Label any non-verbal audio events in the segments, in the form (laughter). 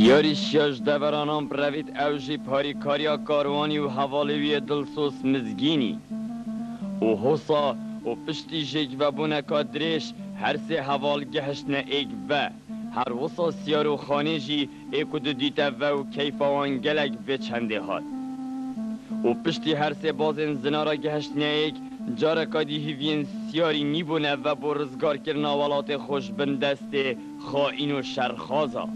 سیاری شیاش دورانان پروید اوژی پاری کاریا کاروانی و حوالوی دلسوس مزگینی. و حسا و پشتی جگ و بونکا دریش هر سه حوال گهشن ایک و هر وسا سیار و خانه جی ایکو دو دیتا و و کیفاوان گلک به چنده هات. و پشتی هر سه بازن زنارا گهشن ایک جارا کادی هیوین سیاری نیبونه و برزگار کرنا ولات خوش بندست خائن و شرخازا.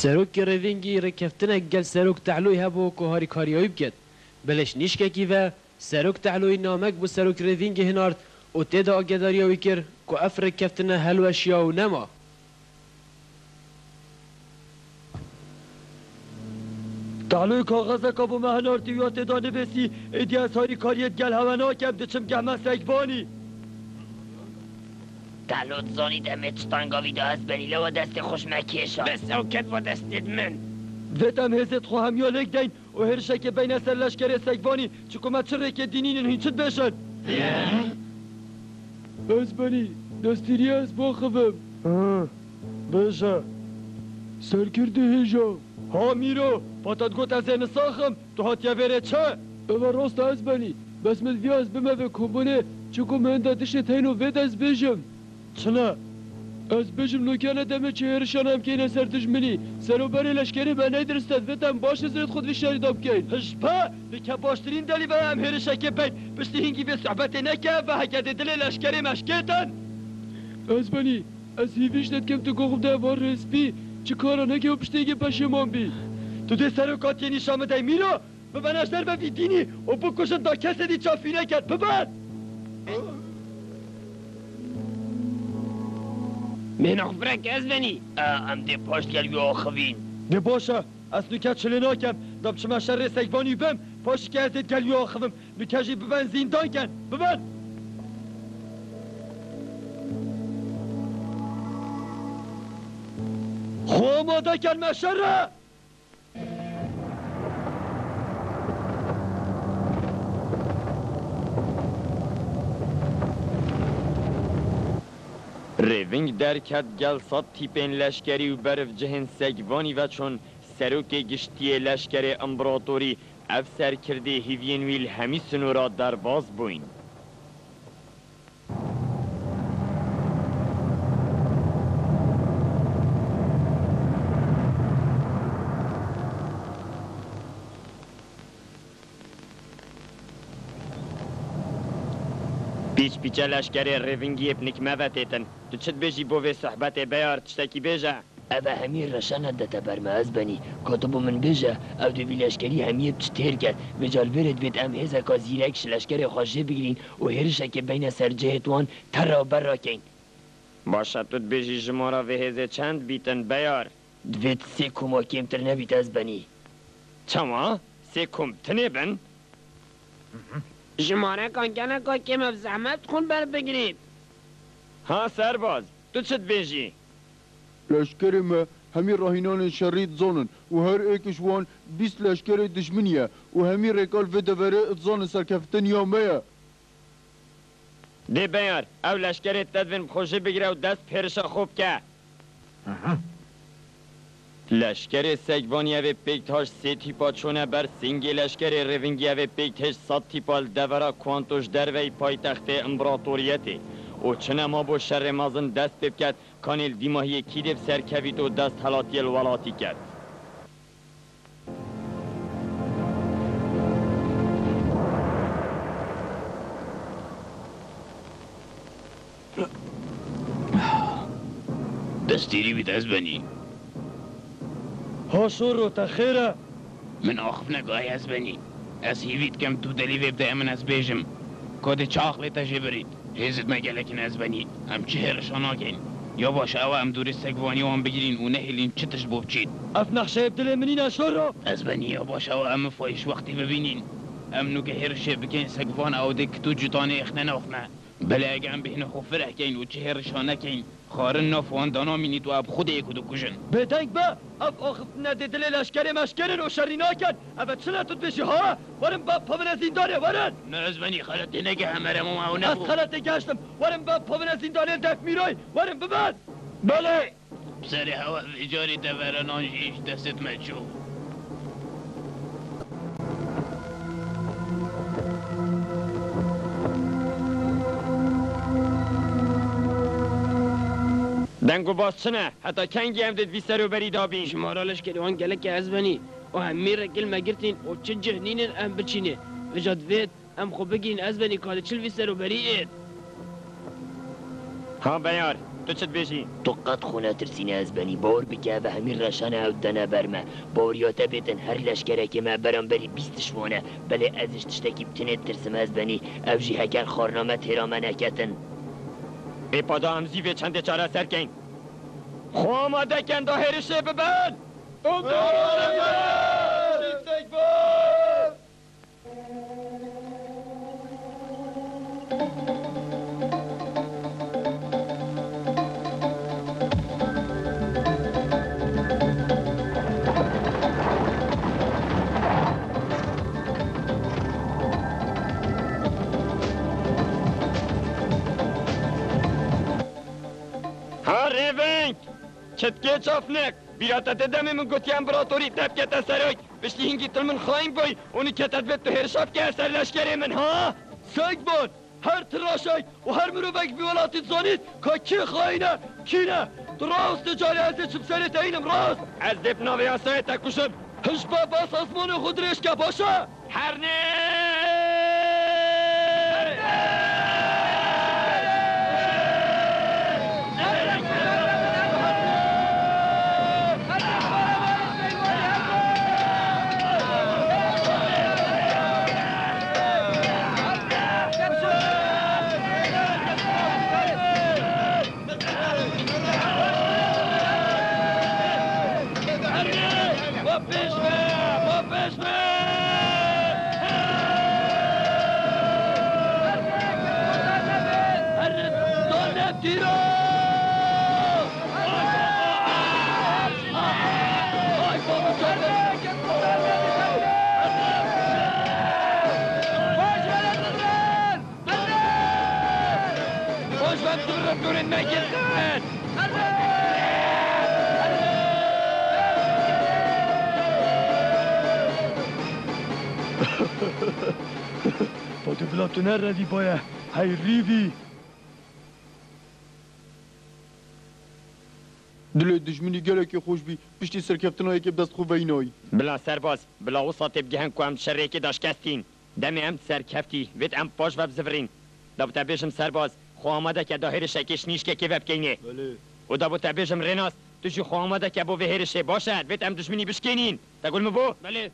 سەرۆکی ڕێڤنگی ڕێکەفتنە گەل سەرۆک تەعلۆی هەبوو کۆ هەری کاریەوەی بکەێت بەلەش بە سەرۆک تەعلۆی نامەک بۆ سەرۆک ڕێڤنگی هێنارد و تێدا ئاگداریەوەی کرد کۆ ئەف ڕێکەفتنە هەلوەشیا و نەما تعلوی کاغذ کا بو مهنارتی و تدا نویسی ایدی از هاری کاریت گل هوانا کم دچم گه سگبانی تلوت زانی دمت ستانگاوی دا از بریله و دست خوش مکیشا بس او کد و دستت من. ویتم هزت خو هم یا لگ دین. و هر شک بین سر لشکر سگبانی چکو چه ریک دینین هیچت بشن. از بانی دستیری از با خوبم. بشه سرکرده هجا ها میرو. پاتت گوت از این ساخم. تو هاتیا وره چه؟ اوه راست از بانی بس دا وید از بجم چنه؟ از بجم نوکانه دمه چه هرشانم که این سر دجمنی سرو بری لشکری به نیدرستد ویدم باش زرد خود ویشاری داب کن هشپا بکه باشترین دلی به هم هرشکه پین پشتی هنگی به صحبت نکه و هکه دل لشکری مشکتن از بانی از هیویش ند کم تو گوخم ده وار رسپی چه کارا نگه و پشتیگه پشیمان بی تو ده سر و کاتی نشامه دای میرو به بناشتر به ویدینی و بکشن تا کسی دی چافی نکرد ببر من اخبرك ازبني ام دی پاشت گل یو آخوین. ده باشه از نوکت چلی ناکم. داب چما شر سگبانی بم. پاش کردید گل یو آخویم. نوکجی ببن زیندان کن. ببن خو آماده کن مشره ریوینگ درکت گل صد تیپین لشکری و برف جهن سگوانی و چون سروک گشتی لشکر امپراتوری افسر کرده هیوین ویل همی سنورا در باز پیچه لشکر ریوینگی ابنک موتیتن تو چت بیجی بوی صحبت بیار تشتکی بیجه اوه همین رشانه ده برمه از بنی. کتبو من بجه او دو لشکری همیه بچتیر کرد. و جال برد بید ام هزا که زیرکش لشکر خواشه بگیرین و هرشه که بین سر جهتوان تر و بر را کن باشه تو بیجی جمارا و هزه چند بیتن بیار دوید سه کما کمتر نبید از بنی. چما؟ تنه بن؟ جماره کن کنه که کم زحمت خون بر بگیرید ها سرباز تو چت بیجی؟ لشکر ما همی راهینان شرید زانن. و هر ایکش وان بیست لشکر دشمنیه. و همی رکال و دوره اتزان سرکفتن یا میا ده بیار او لشکر تدوین خوشه بگیره و دست پرش خوب که. لشکر سگبانی او پیکتاش سه تیپا چونه بر سینگی لشکر روینگی او پیکتاش صد تیپال دورا کوانتوش دروی پایتخت امپراتوریتی. و چنه ما با شر مازن دست ببکد کانیل دیماهی کیدف سرکوید و دست حلاتی الولاتی کرد. دستیری بید از بنی. ها شور رو تخیره من آخف نگاهی از هیوید کم تو دلی ویبده امن از بیجم. کد چاخلی تجی برید. هیزت مگلکین از بنی. هم چه هرشان آگین. یا باشه او هم دوری سگوانی و هم بگیرین و نهیلین چتش بوبچید اف نقشه ابدل منین شور رو از بنی یا باشه او هم فایش وقتی ببینین. ام نو که هرشه بکن سگوان او دک تو جتانه اخنه ناخنه. بله اگه هم بهینه خو فرح کین و چه هرشانه کین خارن ناف وان دانا مینید و اب خود یک کدو کشن بدنگ با. اف آخف نده دل لشکر مشکر و شری ناکن. اف چلا تود بشی ها؟ ورم با پاون زندانه ورن. نه از بنی خلط نگه همه رمو او از نبو خلط گشتم ورم با پاون زندانه دف میرای ورم ببند بله. سر هوا اجاری دورانان جیش دستت مچو دنگو باز چنه حتی کنگی هم دید وی سرو بری دابین. شمارالش که دوان گلک از بنی و هم میره گل مگرتین. و چه جهنینن ام بچینه. وجاد وید ام خو بگین از بنی کاله چل وی سر و بری اید. ها بیار. تو چت بیشی تو قد خونه ترسینه از بنی بار بکه و همین رشانه او دنه برمه باریاته بیتن. هر لشکره که ما برام بری بیستش وانه بله ازش تشتکی بتنه ترسم از بنی او جی هکر خارنامه تیرامه نکتن. ای پادا هم زیوه چند چاره سر کن. خو آماده کن دا چتکه چافنک. بیراتا دمی من گوتی امپراتوری تبکت سرک. بشتی هنگی تل من خواهیم بای اونی که تدبت تو هرشاف که اثر لشکری من ها؟ سگ بان هر تراشای و هر مروبک بی ولاتت زانید که کی خواهینه کی نه؟ راست جاری از با دبلاتو نردی بایه هی ریوی دل دشمنی گلکی خوش بی پشتی سرکفتنایی که دست خوب اینایی بلا سرباز بلا وسط بگهن کو هم شره که داشت کستین دم هم سرکفتی ویت هم پاش و بزفرین دا بتا بیشم سرباز خو آمده که دا هرشه کش نیش که که ببکینه بله و دا بتا بیشم رناس تو شو خو آمده که بو به هرشه باشد ویت هم دشمنی بشکنین تا گل مبو بله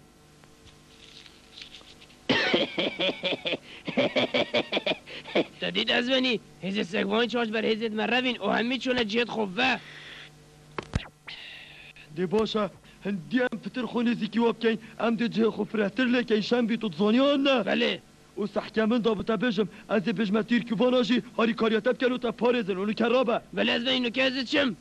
تدید از بنی هزت سگوان چاش بر هزت من روین و همی چونه جهت خوبه دی باشه هندی هم پتر خونه زیکی واب کن ام دی جه خوب فرهتر لیکن شن بی تو زانیان نه. بله. او سحکمن دا بتا بشم از دی بشم تیر کیواناشی هاری کاریاتب کن و تا پارزن اونو کرابه. بله از بنی نو که ازت چم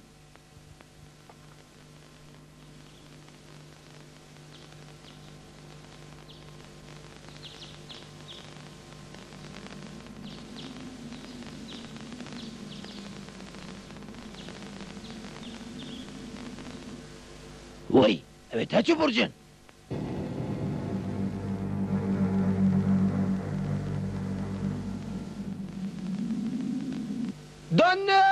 وای اوه تا چو برجن دانه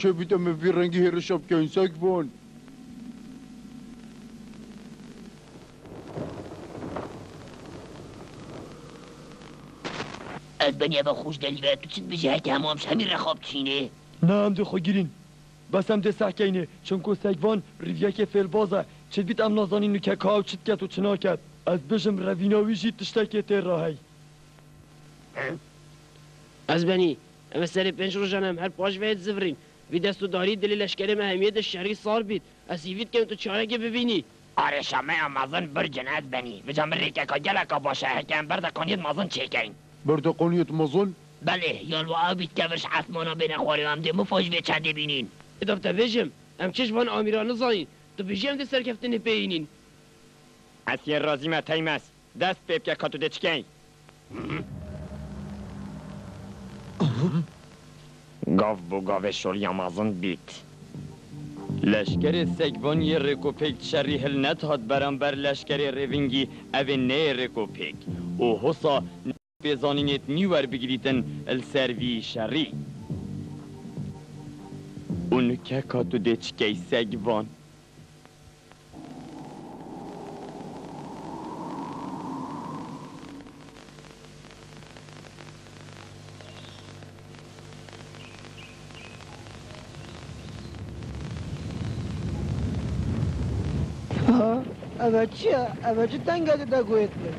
que vida me virangi hero shop بون. از بنی با خوش دلیوه تو چید بجه هک همام همین رخاب چینه. نه هم دو خوگیرین. بس هم ده سحکه اینه. چون که سگوان ریویه که فیل بازه. چید بیت ام نازانی نو که کهاو چید کت و چنا کت از بشم رویناوی جید تشته که تیر راهی. از بنی اما سری پنج روزانم هر پاش وید زفرین وی دستو داری دلی لشکر مهمیت شهری صار بید. از ایوید که تو چاره که ببینی. آره شمه مازن برجن از بنی. و جام ریکه که گلکا باشه هکم برده کنید مازن چیکین بردقانیت مازن بله یالو آبید که ورش حتمانا بین خواری هم ده مفاش به چنده بینین. ادافتا بجم ام چشمان آمیران زاین. تو بجم ده سرکفتن پیینین از یه رازی ما تیمس دست پیپ که کاتو دچکین گاو بو گاو شوری آمازن بیت. لشکر سگوان یه رکوپیک شری هل ندهاد برانبر لشکر روینگی او نه رکوپیک. او حسا بزانینیت نیور بگیریتن السروی شری. اون که کاتو دچکی سگوان اوه چیه؟ اوه چه تنگه ده گویت می؟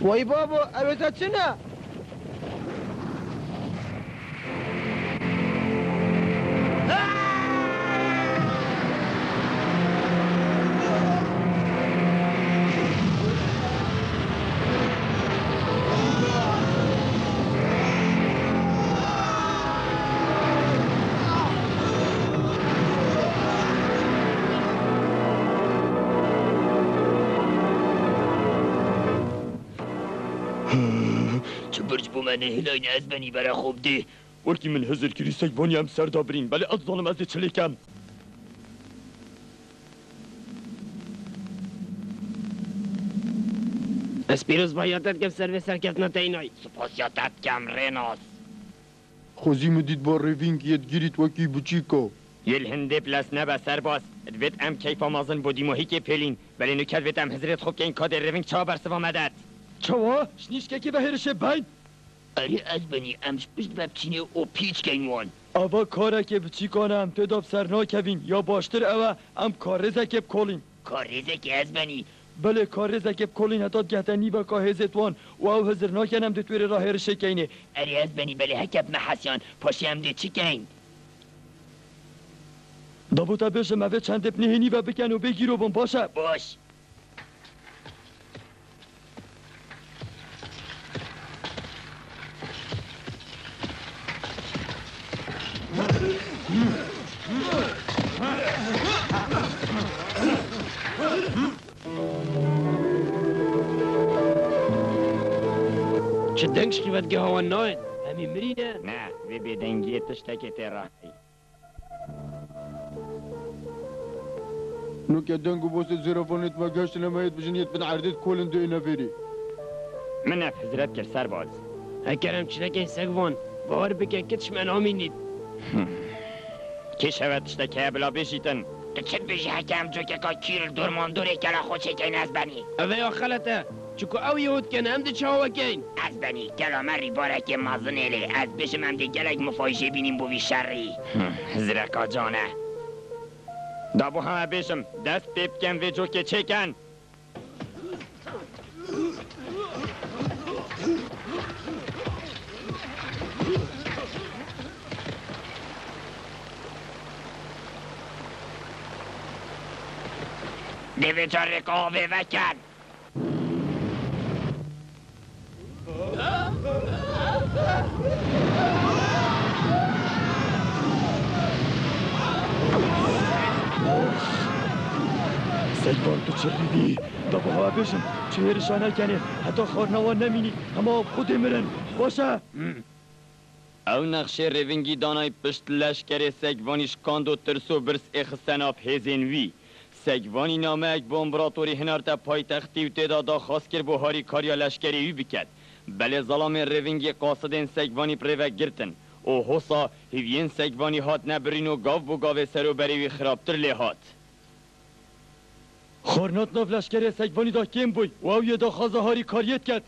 وای منه هلاین از بنی برا خوب ده ورکی من هزر کری سگوانی هم سر دابرین بله از ظالم از چلیکم. از پیروز بایاتت که سر به سرکفتنا تینای سپاسیاتت کم ریناس خوزی مدید با روینگ یت گیریت وکی بچیکا یل هنده پلس نبا سرباز دوید ام کیف آمازن بودی موهی که پلین. ولی نکت وید ام حضرت خوب که این کادر روینگ چا برسوا مدد چوا؟ شنیش که که به هرشه بین؟ اری از بنی امش پشت ببچینه او پیچ کینوان اوا کاره که بچیکانه هم تداب سر ناکوین. یا باشتر اوه ام کارزه که بکولین کار ریزه که از بنی بله کارزه که بکولین هتاد گهتنی و که هزتوان و او هزر ناکنم دتویر راه هرشه کینه اری از بنی بله هکب محسیان. پاشی هم ده چی کین دابوتا بشم اوه چند ابنهنی و بکن و بگیر و بم باشه باش. دنگ شکیوت گه هوا ناین همی مرینه نه. وی بدنگی تشتک تراحی نو که دنگو بوست زیرافانیت و گشت نمایت بجنیت بن عردیت کولن دو اینا فیری من اف حضرت کر سرباز هکرم چنکه سگوان؟ باور بکن کتش من آمینید که شود تشتک بلا بشیتن؟ تو چه بجی هکم جو که که کیر دورمان دوره کلا خود چه کین از بنی؟ اوه یا خلطه چکو او یهود کن هم ده چاوا کن از بنی کلامه ری بارک مازن اله از بشم هم ده گلک مفایشه بینیم بوی شری زرکا جانه. دابو همه بشم. دست بپکن و جو که چکن. دوی چا رکاوه وکن. سگوان تو چه ریدی دابو هوا بشم چه هرشانه کنه حتی خارنوان نمینی اما خود مرن. باشه او نقشه روینگی دانای پشت لشکر سگوانیش کاند و ترس و برس اخستناف هزین وی سگوانی نامه اک با امپراتوری هنارتا پایتختی و تعدادا خواست کر بوهاری کاریا لشکری وی بکد بله ظلام روینگی قاصدین سگوانی پریوه گرتن. او حسا هیوین سگوانی هات نبرین و گاو بو گاو سرو بری وی خرابتر لی هات خورنات ناف لشکر سگوانی دا کم بوی و او یه دا خازه هاری کاریت کرد.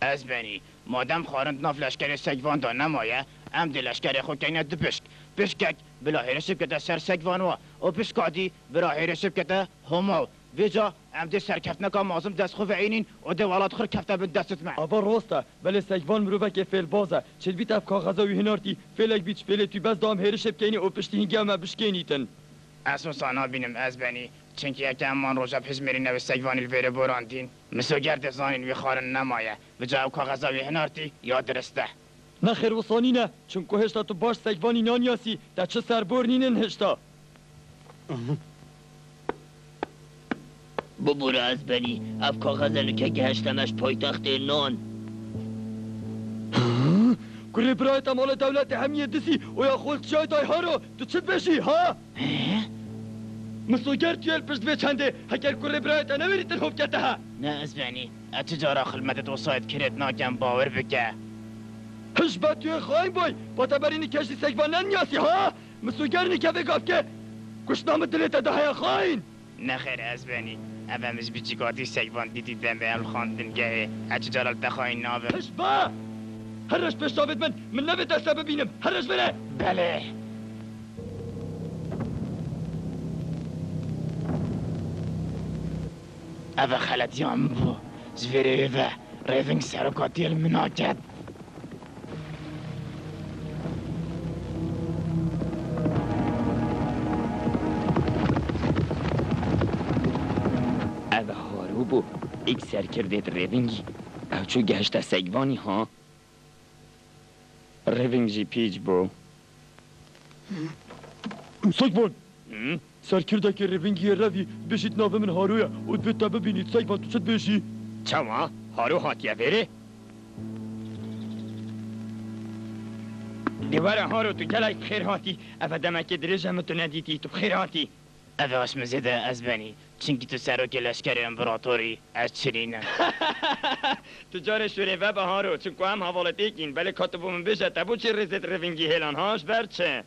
از بنی مادم خارند ناف لشکر سگوان دا نمایه ام دی لشکر خود کنه دو پشک پشکک بلا هرشب کده سر سگوان و و پشکادی برا هرشب کده همو. ویجا ام دی سرکفت نکا مازم دست خوب عینین و دی والات خور کفته به دستت مع آبا راسته بله سگوان مروفه که فیل بازه. چل بیت اف کاغذاوی هنارتی فیلک بیچ فیل توی بس دام هرشب کنی و پشتی هنگی همه بشکنیتن اسم سانا بینم از بنی. چنکی یکم من روژا پیش میری نوی سگوانی الویره براندین. مسو گرد زانین وی خارن نمایه و جاو کاغذاوی هنارتی یا درسته نه خیر وصانی نه. چون که هشتا تو باش سگوانی نانیاسی در چه سربور نینن هشتا؟ (laughs) ببوره از بنی اف کاغذ که گهشتمش پایتخت نان. (laughs) کلی برایت مال دولت همیه دسی و یا خود جای دای ها رو. تو چه بشی ها؟ مسوگر توی پشت به چنده هکر کلی برایت نمیری تن خوب کته ها؟ نه از بنی اتجارا خلمت وسایت کرد ناکم باور بکه هش با توی خواهیم بای با تبرینی کشی سگوان ننیاسی ها مسوگر نکه بگاف که کشنام دلت ده های خواهین نخیر از بنی اوامز بیچیکاتی سگوان دیدی دم به خواندن گه اتجارا التخاین ناوه هش با هرش پشتابت من من نبت دسته ببینم. هرش بره بله اوه خلطیان بو زویره و ریفنگ سرکاتی المناکت او هارو بو ایک سر کردید ریوینگی او چو گشت سگوانی ها ریوینگ جی پیج بو سگوان؟ سرکرده که روینگی روی بشید ناوه من هارویا و دوی تا ببینید سگوان تو چت بشی. چما؟ هارو هاتیه بره. دیواره هارو تو گلای خیر هاتی. او دمک درج هم تو ندیدی تو خیر هاتی. اوه اش مزیده از بنی. چنکی تو سرک لشکر امپراتوری. از چرینه (laughs) تجار شوره و بهارو چون که هم حوالت ایکین بله کاتبو من بشه. تبو چی رزت روینگی هلان هاش؟ برچه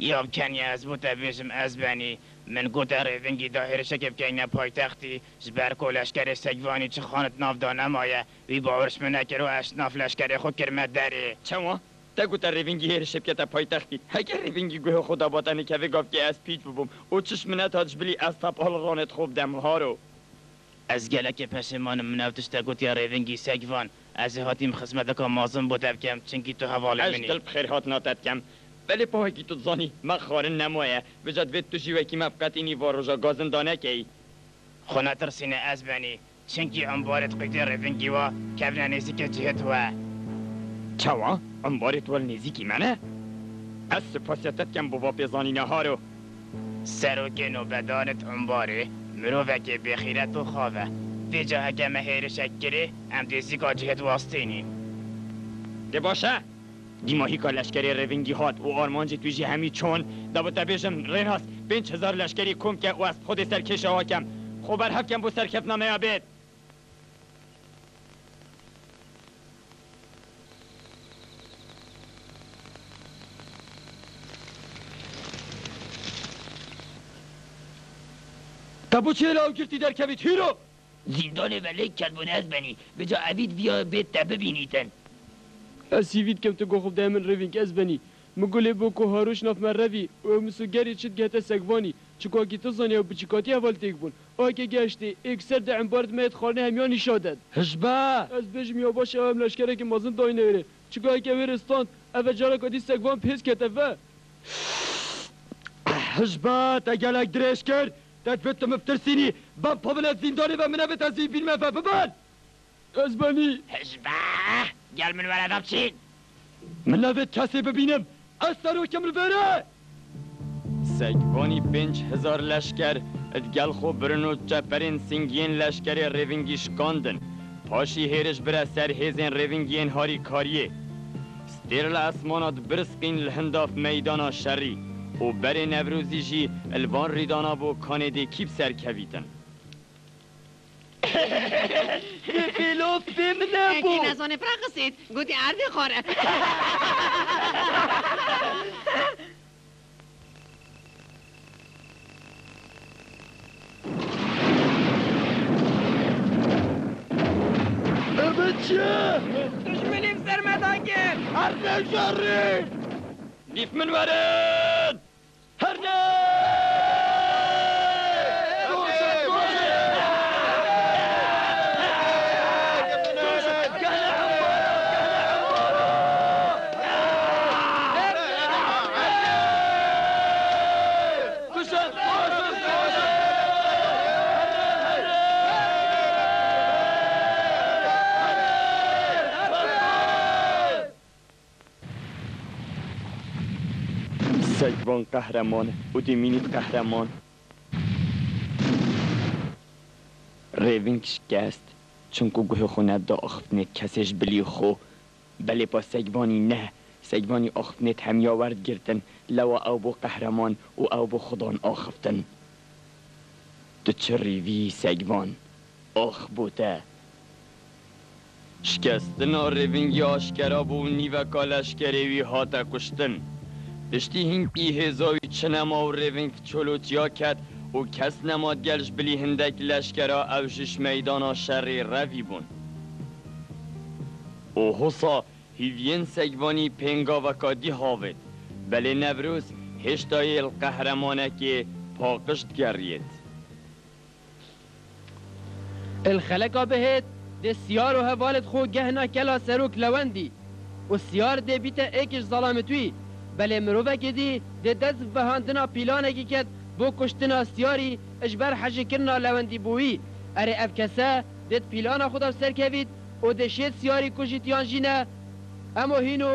یا کنی از بو تبیشم از بنی. من گوته ریونگی داهر شکب کنی پایتختی. جبر کو لشکر سگوانی چه خانت ناف دا نمایه. وی باورش من نکر و اشناف لشکر خود کرمت داری چما؟ تا روینگی هر شبکت پای تختی اگر روینگی گوه خدا باتنی که گفت که از پیچ ببوم. او چشمنت هاج بلی از تپال رانت خوب دم هارو از گلک پشمان منوتش تا گوتی ریونگی سگوان. از هاتیم خدمت که مازم بودم کم. چنکی تو حواله اش منی. دل بخیر هات ناتت کم. بله پاهی تو زانی ما خارن نمایه. بجد وید تو شیوه کی مفقت اینی واروژا گازن دانه کی؟ خونه ترسینه از بنی. چنکی انبارت قیده ریونگی و کبنا نیزی که جهت و. چوا؟ انبارت ول نزیکی منه؟ از سپاسیتت کم بوا پیزانی نهارو سروکن و بدانت انباره. مروفک بخیرت و خواه دیجا هکه مهیر شکری ام دیسی که جهت واستینی ده باشه. دی ماهی که لشکری روینگی هات و آرمانجی تویجی همی چون دابا تبیشم ریناس پنج هزار لشکری کم که و از خود سرکش هاکم خوبر هفت کم بو سرکف نامه آبید. تبو چه لاو گرتی در کوید هیرو! زندان ولیک کلبونه از بنی. به جا عبید بیا بیت تا ببینیتن. اسیوید کم تو گخوب دایمن روینگ از بنی. مگوله بو کو هاروش ناف من روی. و مسو گری چید گهت سگوانی. چکا کی تو زانی و بچیکاتی اول تیک بون. آه که گشتی اکسر ده انبارد میت خانه همیانی شادد. هشبه از بجم یا باشه هم لشکره که مازن دای نوره چکا که ورستان اوه جارا کدی سگوان پیس کت اوه هشبه تا گلک درش کرد داد بيت مفترسيني باب بابن الزنداني بمنا بتزي فيلم فببان از بنی. حزبه گل من ولدم چین من نفت کسی ببینم اثر و کمل بره سگوانی پنج هزار لشکر ادگل خو برن و چپرین سنگین لشکر روینگی شکاندن پاشی هیرش بره سر هیزین روینگین هاری کاریه ستیرل اسمانات برسقین لهنداف میدانا شری و بر نوروزی جی الوان ریدانا بو کاندی کیب سر کویتن Develop them nebu. Ki nazane praqasit, guti arde khore. بچه دشمنیم سرمدان گیر هر نشاری دیف من وره سگوان قهرمان و دیمینیت قهرمان ریوینگ شکست چونکو گوه خونه دا آخفتنت کسش بلی خو. بله با سگوانی نه سگوانی آخفتنت هم یاورد گرتن. لوا او بو قهرمان و او بو خدان آخفتن. دو چه ریوی سگوان؟ آخ بوته شکستن ریوینگی آشکرا بو نیو کالشکریوی هاتا کشتن. پشتی هنگی هزاوی چنما و ریوینگ چلوتیا کد و کس نماد گلش بلی هندک لشکرا او شش میدانا شری روی بون. و حسا هیوین سگوانی پنگا و کادی هاوید. بله نبروز هشتای القهرمانه که پاقشت گرید الخلقا بهت ده سیار و حوالت خو گهنا کلا سروک لوندی. و سیار ده بیت ایکش ظلامتوی. بله مروفه که دی ده دست بهاندنا پیلانه که کد بو کشتنا سیاری اجبر حج کرنا لوندی بوی اره اف کسا ده پیلانه خدا سر کوید ده شید سیاری کشیتیان جینه اما هینو